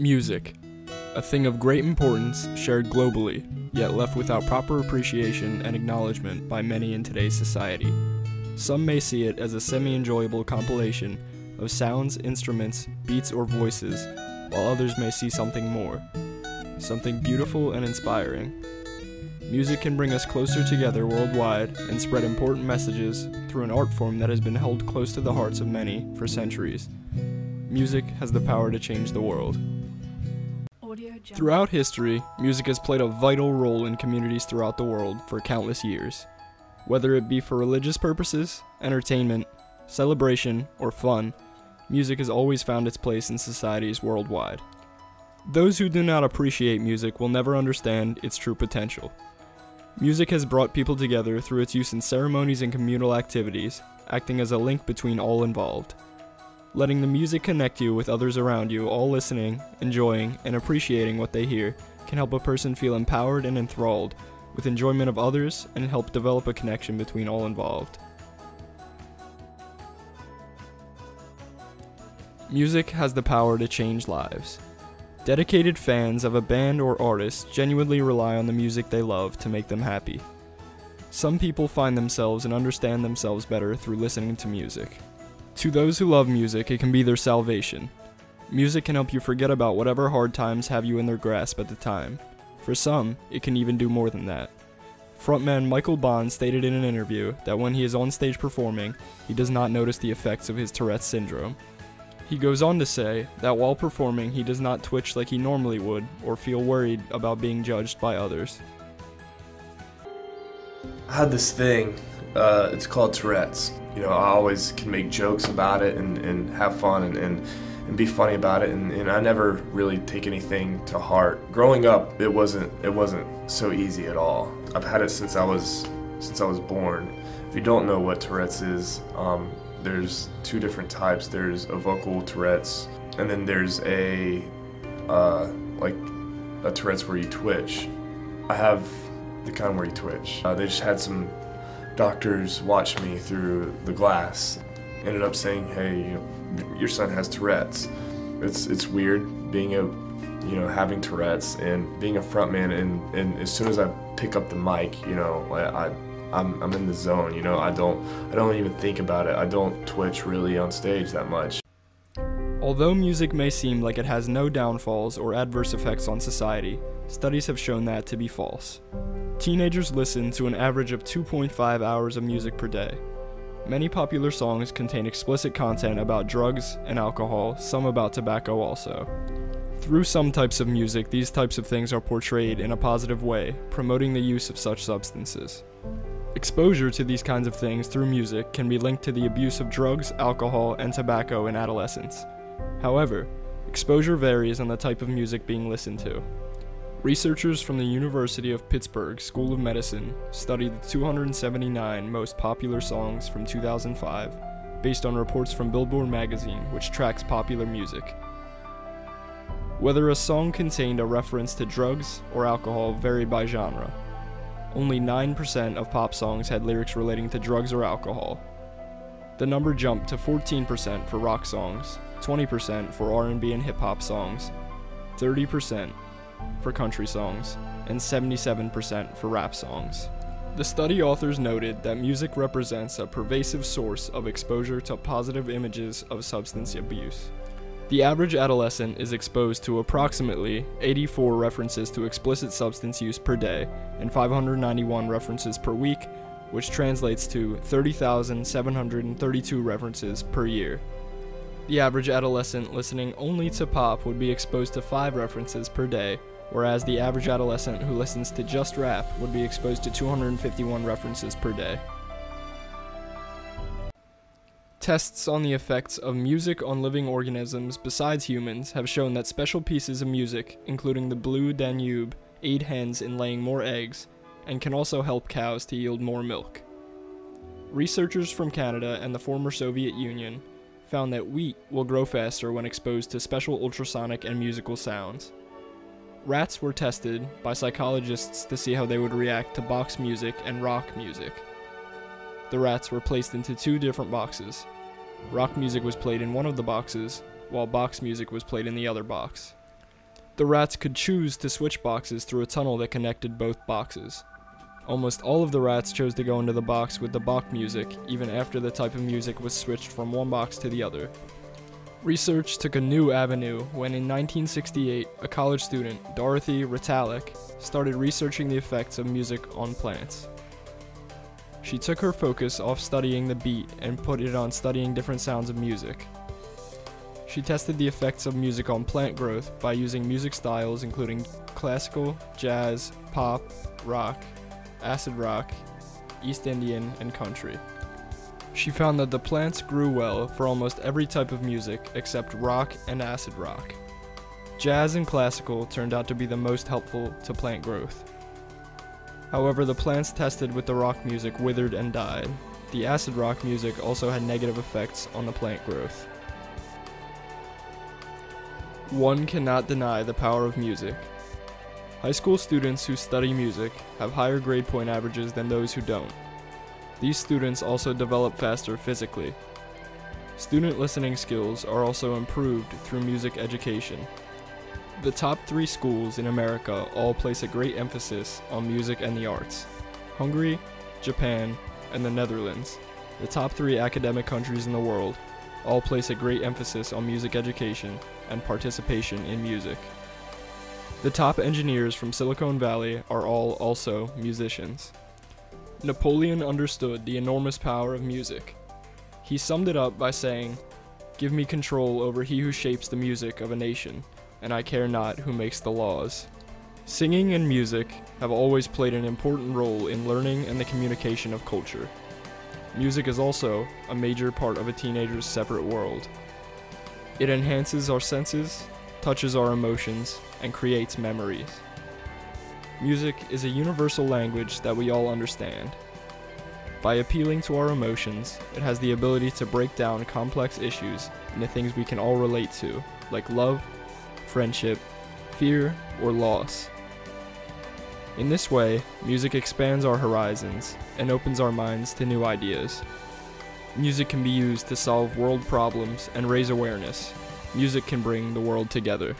Music, a thing of great importance shared globally, yet left without proper appreciation and acknowledgement by many in today's society. Some may see it as a semi enjoyable compilation of sounds, instruments, beats, or voices, while others may see something more. Something beautiful and inspiring. Music can bring us closer together worldwide and spread important messages through an art form that has been held close to the hearts of many for centuries. Music has the power to change the world. Throughout history, music has played a vital role in communities throughout the world for countless years. Whether it be for religious purposes, entertainment, celebration, or fun, music has always found its place in societies worldwide. Those who do not appreciate music will never understand its true potential. Music has brought people together through its use in ceremonies and communal activities, acting as a link between all involved. Letting the music connect you with others around you, all listening, enjoying, and appreciating what they hear, can help a person feel empowered and enthralled with enjoyment of others and help develop a connection between all involved. Music has the power to change lives. Dedicated fans of a band or artist genuinely rely on the music they love to make them happy. Some people find themselves and understand themselves better through listening to music. To those who love music, it can be their salvation. Music can help you forget about whatever hard times have you in their grasp at the time. For some, it can even do more than that. Frontman Michael Bond stated in an interview that when he is on stage performing, he does not notice the effects of his Tourette's syndrome. He goes on to say that while performing, he does not twitch like he normally would or feel worried about being judged by others. I had this thing, uh, it's called Tourette's. You know, I always can make jokes about it and, and have fun and, and, and be funny about it, and, and I never really take anything to heart. Growing up, it wasn't it wasn't so easy at all. I've had it since I was since I was born. If you don't know what Tourette's is, um, there's two different types. There's a vocal Tourette's, and then there's a uh, like a Tourette's where you twitch. I have the kind where you twitch. Uh, they just had some doctors watched me through the glass. Ended up saying, "Hey, your son has Tourette's." It's it's weird being a you know having Tourette's and being a frontman, and and as soon as I pick up the mic, you know, I I'm, I'm in the zone. You know, I don't I don't even think about it. I don't twitch really on stage that much. Although music may seem like it has no downfalls or adverse effects on society, studies have shown that to be false. Teenagers listen to an average of 2.5 hours of music per day. Many popular songs contain explicit content about drugs and alcohol, some about tobacco also. Through some types of music, these types of things are portrayed in a positive way, promoting the use of such substances. Exposure to these kinds of things through music can be linked to the abuse of drugs, alcohol, and tobacco in adolescence. However, exposure varies on the type of music being listened to. Researchers from the University of Pittsburgh School of Medicine studied the 279 most popular songs from 2005 based on reports from Billboard magazine, which tracks popular music. Whether a song contained a reference to drugs or alcohol varied by genre. Only 9% of pop songs had lyrics relating to drugs or alcohol. The number jumped to 14% for rock songs, 20% for R&B and hip hop songs, 30% for country songs, and 77% for rap songs. The study authors noted that music represents a pervasive source of exposure to positive images of substance abuse. The average adolescent is exposed to approximately 84 references to explicit substance use per day and 591 references per week, which translates to 30,732 references per year. The average adolescent listening only to pop would be exposed to 5 references per day, whereas the average adolescent who listens to just rap would be exposed to 251 references per day. Tests on the effects of music on living organisms besides humans have shown that special pieces of music, including the Blue Danube, aid hens in laying more eggs, and can also help cows to yield more milk. Researchers from Canada and the former Soviet Union found that wheat will grow faster when exposed to special ultrasonic and musical sounds. Rats were tested by psychologists to see how they would react to Bach music and rock music. The rats were placed into two different boxes. Rock music was played in one of the boxes, while Bach music was played in the other box. The rats could choose to switch boxes through a tunnel that connected both boxes. Almost all of the rats chose to go into the box with the Bach music, even after the type of music was switched from one box to the other. Research took a new avenue when in 1968, a college student, Dorothy Retallack, started researching the effects of music on plants. She took her focus off studying the beat and put it on studying different sounds of music. She tested the effects of music on plant growth by using music styles including classical, jazz, pop, rock, acid rock, East Indian, and country. She found that the plants grew well for almost every type of music except rock and acid rock. Jazz and classical turned out to be the most helpful to plant growth. However, the plants tested with the rock music withered and died. The acid rock music also had negative effects on the plant growth. One cannot deny the power of music. High school students who study music have higher grade point averages than those who don't. These students also develop faster physically. Student listening skills are also improved through music education. The top three schools in America all place a great emphasis on music and the arts Hungary, Japan, and the Netherlands. The top three academic countries in the world all place a great emphasis on music education and participation in music. The top engineers from Silicon Valley are all also musicians. Napoleon understood the enormous power of music. He summed it up by saying, Give me control over he who shapes the music of a nation, and I care not who makes the laws. Singing and music have always played an important role in learning and the communication of culture. Music is also a major part of a teenager's separate world. It enhances our senses, touches our emotions, and creates memories. Music is a universal language that we all understand. By appealing to our emotions, it has the ability to break down complex issues into things we can all relate to, like love, friendship, fear, or loss. In this way, music expands our horizons and opens our minds to new ideas. Music can be used to solve world problems and raise awareness. Music can bring the world together.